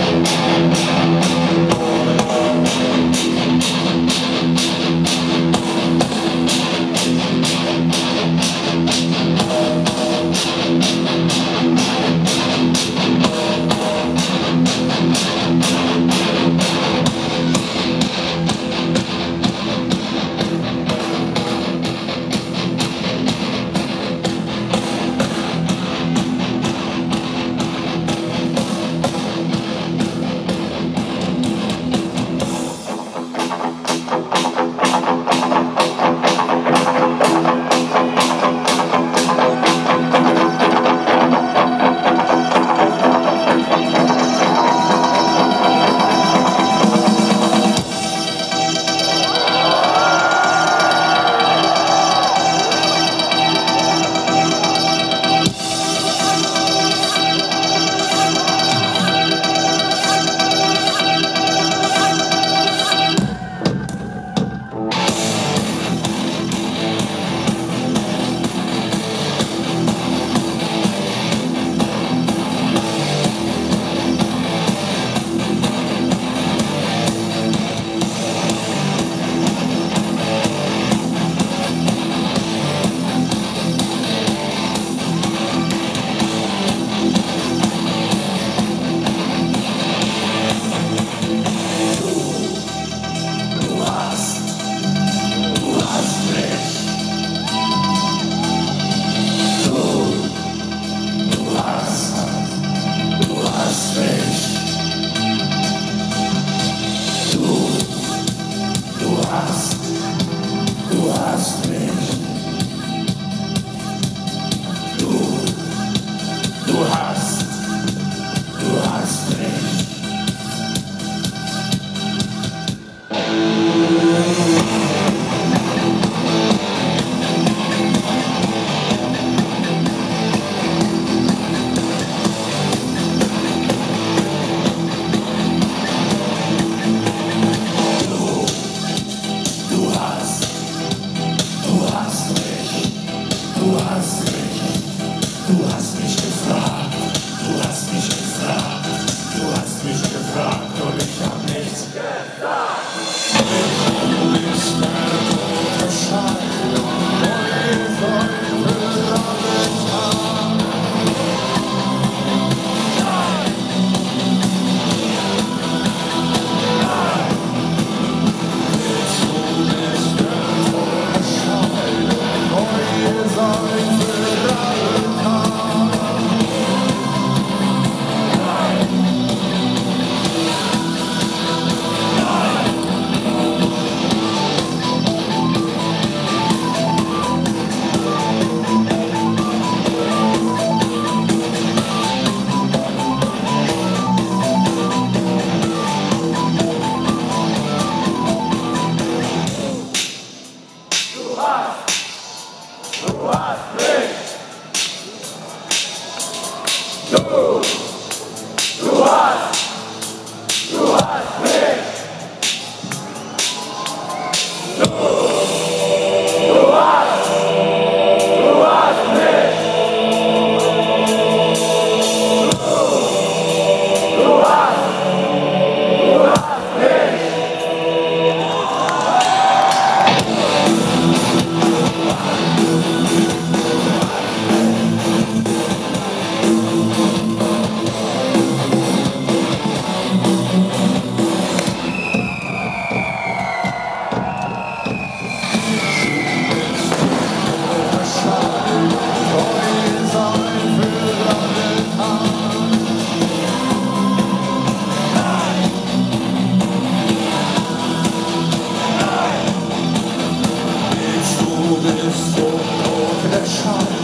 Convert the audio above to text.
bist so hoch, der Sie lieben auch in schlechten